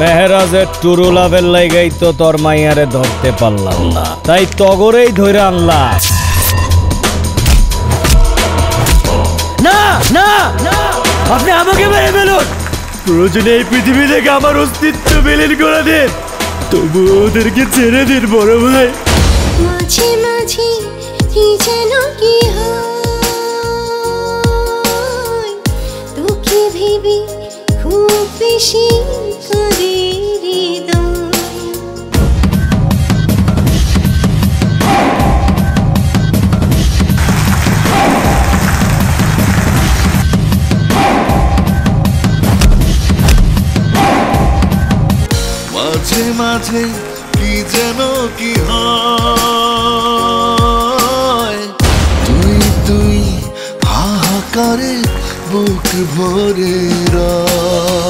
মেহরাজের true লাভের লাইগাই তো তোর মাইয়ারে ধরতে পারলাম না। তাই তগরেই ধরে আনলাম। না না না। আপনি আমাকে মেরে ফেলুন। প্রয়োজনে এই পৃথিবী থেকে আমার অস্তিত্ব বিলীন করে দিন। তবু ওদেরকে ছেড়ে দিন বড় ভাই। মাঝে মাঝে কি যেন কি হয়। তোকে ভেবে খুব বেশি মাঝে মাঝে কি যেন কি হয়। তুই তুই হাহাকারে বুক ভরে রয়।